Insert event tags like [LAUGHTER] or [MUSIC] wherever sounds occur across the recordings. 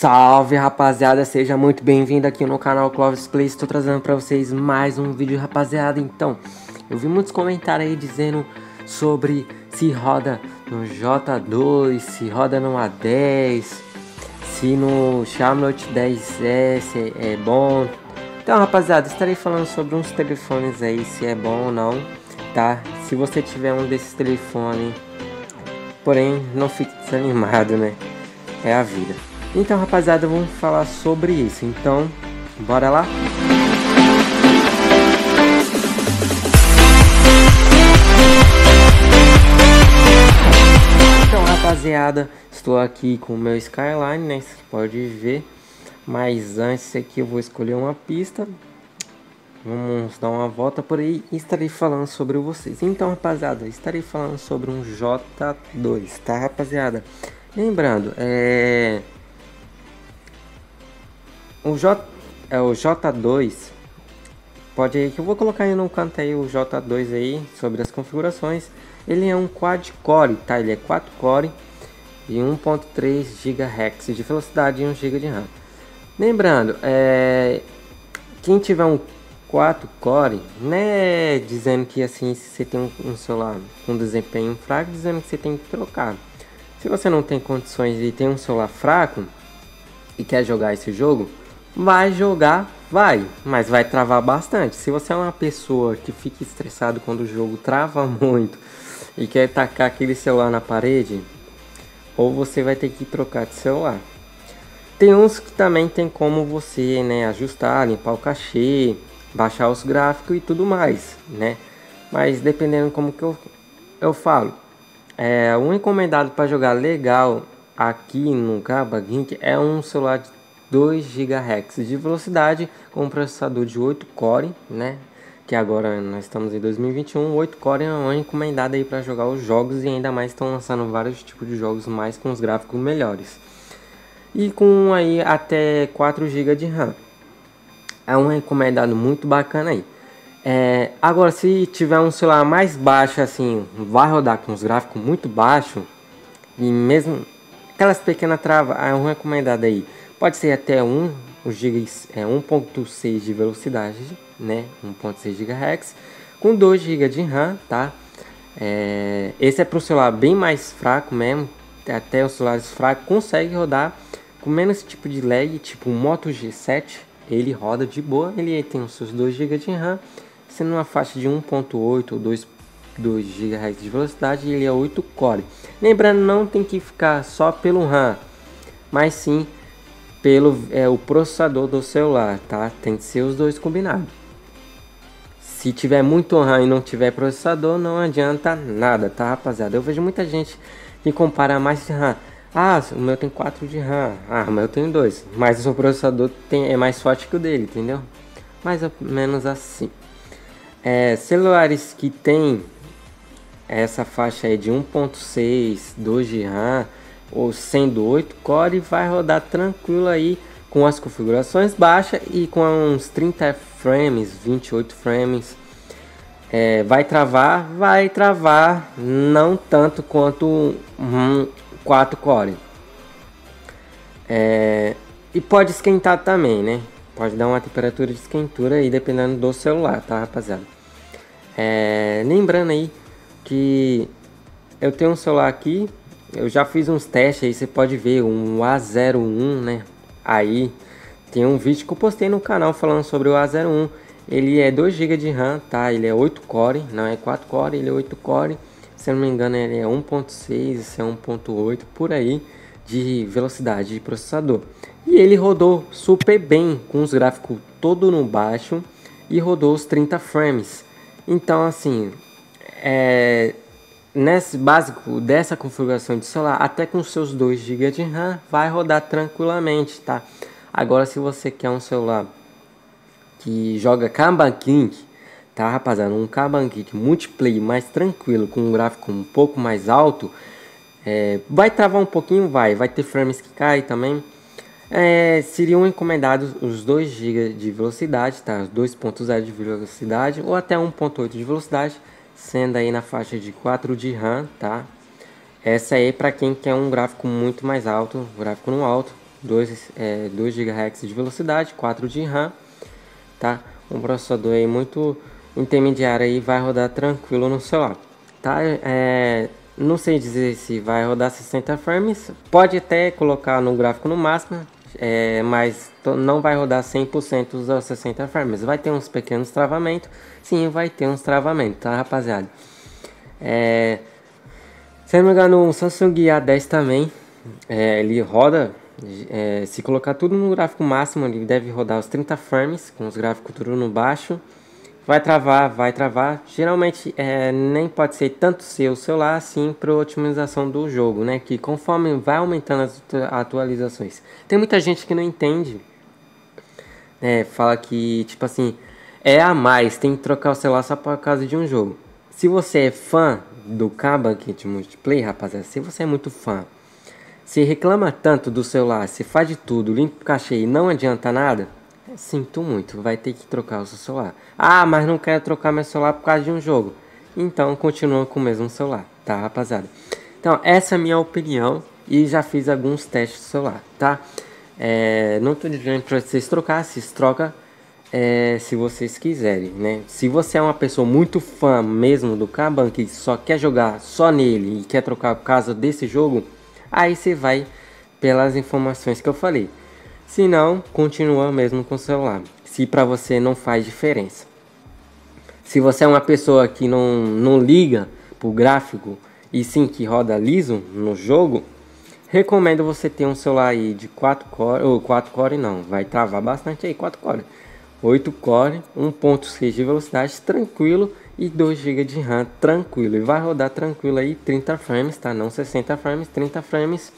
Salve rapaziada, seja muito bem-vindo aqui no canal Clovis Play. Estou trazendo para vocês mais um vídeo, rapaziada. Então, eu vi muitos comentários aí dizendo sobre se roda no J2, se roda no A10, se no Note 10S é bom. Então, rapaziada, estarei falando sobre uns telefones aí, se é bom ou não, tá? Se você tiver um desses telefones, porém, não fique desanimado, né? É a vida. Então, rapaziada, vamos falar sobre isso. Então, bora lá? Então, rapaziada, estou aqui com o meu Skyline, né? Você pode ver. Mas antes aqui eu vou escolher uma pista. Vamos dar uma volta por aí e estarei falando sobre vocês. Então, rapaziada, estarei falando sobre um J2, tá, rapaziada? Lembrando, é o J é o J2 pode aí que eu vou colocar aí no canto aí o J2 aí sobre as configurações. Ele é um quad core, tá? Ele é 4 core e 1.3 GHz de velocidade e 1 GB de RAM. Lembrando, é, quem tiver um 4 core, né, dizendo que assim se você tem um, um celular com desempenho fraco, dizendo que você tem que trocar. Se você não tem condições e tem um celular fraco e quer jogar esse jogo, vai jogar, vai, mas vai travar bastante. Se você é uma pessoa que fica estressado quando o jogo trava [LAUGHS] muito e quer tacar aquele celular na parede, ou você vai ter que trocar de celular. Tem uns que também tem como você, né, ajustar, limpar o cachê, baixar os gráficos e tudo mais, né? Mas dependendo como que eu, eu falo, é um encomendado para jogar legal aqui no Gaba é um celular de 2 GHz de velocidade com um processador de 8 core, né? Que agora nós estamos em 2021, 8 core é uma encomendada aí para jogar os jogos e ainda mais estão lançando vários tipos de jogos mais com os gráficos melhores. E com aí até 4 GB de RAM. É um encomendado muito bacana aí. É, agora, se tiver um celular mais baixo, assim, vai rodar com os gráficos muito baixo e mesmo aquelas pequenas travas, é um recomendado aí Pode ser até 1 GB, é 1.6 de velocidade, né? 1.6 GHz com 2 GB de RAM, tá? É, esse é para o celular bem mais fraco mesmo, até os celulares fracos consegue rodar com menos tipo de lag, tipo o Moto G7, ele roda de boa, ele tem os seus 2 GB de RAM, sendo uma faixa de 1.8 ou 2 2 GHz de velocidade, ele é 8 core. Lembrando, não tem que ficar só pelo RAM, mas sim pelo é, o processador do celular, tá? Tem que ser os dois combinados. Se tiver muito RAM e não tiver processador, não adianta nada, tá, rapaziada? Eu vejo muita gente que compara mais RAM. Ah, o meu tem 4 de RAM. Ah, o meu tem 2. Mas o seu processador tem, é mais forte que o dele, entendeu? Mais ou menos assim. É, celulares que tem essa faixa aí de 1.6, 2 de RAM ou sendo 8 core vai rodar tranquilo aí com as configurações baixas e com uns 30 frames, 28 frames. É, vai travar, vai travar não tanto quanto um 4 core. É, e pode esquentar também, né? Pode dar uma temperatura de esquentura aí dependendo do celular, tá, rapaziada? É, lembrando aí que eu tenho um celular aqui eu já fiz uns testes aí, você pode ver um A01, né? Aí tem um vídeo que eu postei no canal falando sobre o A01. Ele é 2 GB de RAM, tá? Ele é 8 core, não é 4 core, ele é 8 core. Se eu não me engano, ele é 1.6, esse é 1.8 por aí de velocidade de processador. E ele rodou super bem com os gráficos todo no baixo e rodou os 30 frames. Então assim, é, nesse básico dessa configuração de celular, até com seus 2 GB de RAM, vai rodar tranquilamente, tá? Agora, se você quer um celular que joga Kanban King, tá, rapaziada? Um Kanban King multiplayer mais tranquilo, com um gráfico um pouco mais alto, é, vai travar um pouquinho, vai. Vai ter frames que caem também. É, seriam encomendados os 2 GB de velocidade, tá? 2.0 de velocidade ou até 1.8 de velocidade sendo aí na faixa de 4 de RAM, tá? Essa aí é para quem quer um gráfico muito mais alto, gráfico no alto, 2, é, 2 GHz de velocidade, 4 de RAM, tá? Um processador aí muito intermediário aí vai rodar tranquilo no celular, tá? É, não sei dizer se vai rodar 60 frames, pode até colocar no gráfico no máximo, é, mas não vai rodar 100% dos 60 frames, vai ter uns pequenos travamentos, sim, vai ter uns travamentos, tá rapaziada? É, se não me engano, o Samsung A10 também, é, ele roda é, se colocar tudo no gráfico máximo, ele deve rodar os 30 frames, com os gráficos tudo no baixo. Vai travar, vai travar. Geralmente é, nem pode ser tanto seu celular assim para otimização do jogo, né? Que conforme vai aumentando as atualizações. Tem muita gente que não entende. É, fala que, tipo assim, é a mais, tem que trocar o celular só por causa de um jogo. Se você é fã do Kaba de multiplayer, rapaziada, se você é muito fã se reclama tanto do celular, se faz de tudo, limpa o cachê e não adianta nada, sinto muito, vai ter que trocar o seu celular. Ah, mas não quero trocar meu celular por causa de um jogo. Então continua com o mesmo celular, tá rapaziada? Então essa é a minha opinião e já fiz alguns testes do celular, tá? É, não tô dizendo para vocês trocar, se troca é, se vocês quiserem, né? Se você é uma pessoa muito fã mesmo do Kaban, que só quer jogar só nele e quer trocar por causa desse jogo, Aí você vai pelas informações que eu falei. Se não, continua mesmo com o celular. Se para você não faz diferença. Se você é uma pessoa que não, não liga pro gráfico e sim que roda liso no jogo, recomendo você ter um celular aí de 4 core, ou 4 core não, vai travar bastante aí, 4 core. 8 core, 1.6 de velocidade, tranquilo e 2 GB de RAM tranquilo. E vai rodar tranquilo aí 30 frames, tá? Não 60 frames, 30 frames.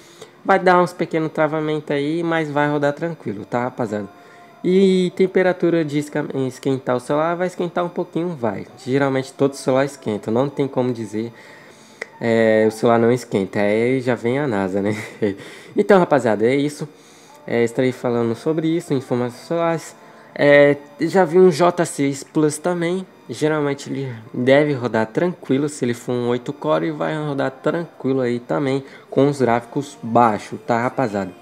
Vai dar uns pequenos travamentos aí, mas vai rodar tranquilo, tá, rapaziada? E temperatura de esquentar o celular vai esquentar um pouquinho, vai. Geralmente todo celular esquenta, não tem como dizer é, o celular não esquenta. Aí já vem a NASA, né? [LAUGHS] então, rapaziada, é isso. É, estarei falando sobre isso, informações celulares. É, já vi um J6 Plus também. Geralmente ele deve rodar tranquilo se ele for um 8 core e vai rodar tranquilo aí também com os gráficos baixos, tá rapaziada?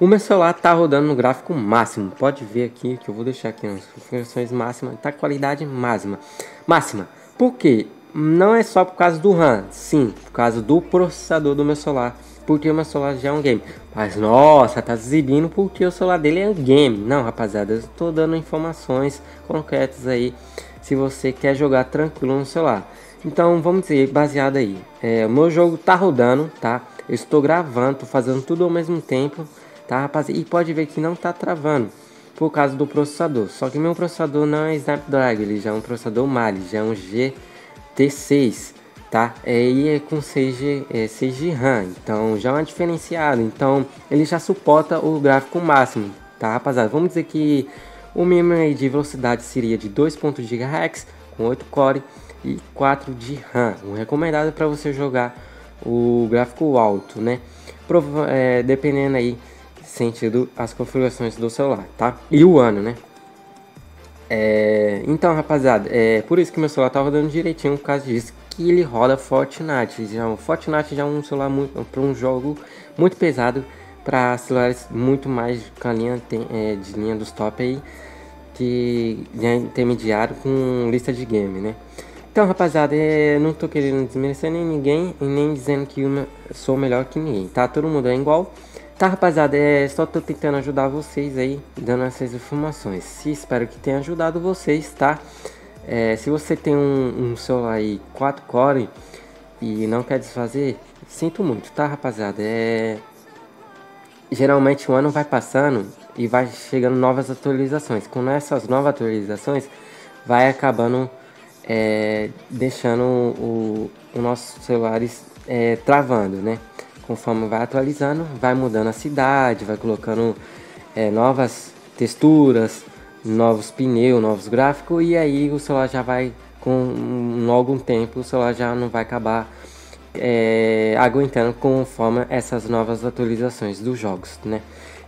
O meu celular tá rodando no gráfico máximo, pode ver aqui que eu vou deixar aqui nas configurações máximas, tá qualidade máxima. Máxima, por quê? Não é só por causa do RAM, sim, por causa do processador do meu celular porque o meu celular já é um game. Mas nossa, tá exibindo porque o celular dele é um game. Não, rapaziada, eu estou dando informações concretas aí. Se você quer jogar tranquilo no celular. Então vamos dizer, baseado aí. É, o meu jogo tá rodando, tá? Eu estou gravando, tô fazendo tudo ao mesmo tempo, tá, rapaziada? E pode ver que não tá travando por causa do processador. Só que meu processador não é Snapdragon, ele já é um processador Mali, já é um GT6 tá? É, e é com 6G, é, 6G RAM, então já é um diferenciado, então ele já suporta o gráfico máximo, tá rapaziada? Vamos dizer que o memory de velocidade seria de 2.0 GHz com 8 core e 4 de RAM, o recomendado para você jogar o gráfico alto, né? Prova é, dependendo aí sentido as configurações do celular, tá? E o ano, né? É, então, rapaziada, é por isso que meu celular tá rodando direitinho por causa disso que ele roda Fortnite. Já, Fortnite já é um celular muito para um jogo muito pesado para celulares muito mais com a linha tem, é, de linha dos top aí que é intermediário com lista de game, né? Então, rapaziada, é, não tô querendo desmerecer nem ninguém e nem dizendo que eu sou melhor que ninguém, tá? Todo mundo é igual. Tá, rapaziada, é, só tô tentando ajudar vocês aí, dando essas informações. Espero que tenha ajudado vocês, tá? É, se você tem um, um celular aí 4 core e não quer desfazer, sinto muito, tá rapaziada? É... Geralmente o ano vai passando e vai chegando novas atualizações. Com essas novas atualizações, vai acabando é, deixando o, o nossos celulares é, travando, né? Conforme vai atualizando, vai mudando a cidade, vai colocando é, novas texturas, novos pneus, novos gráficos e aí o celular já vai com algum tempo o celular já não vai acabar é, aguentando conforme essas novas atualizações dos jogos, né?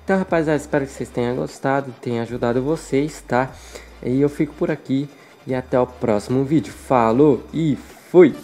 Então, rapaziada, espero que vocês tenham gostado, tenha ajudado vocês, tá? E eu fico por aqui e até o próximo vídeo. Falou e fui!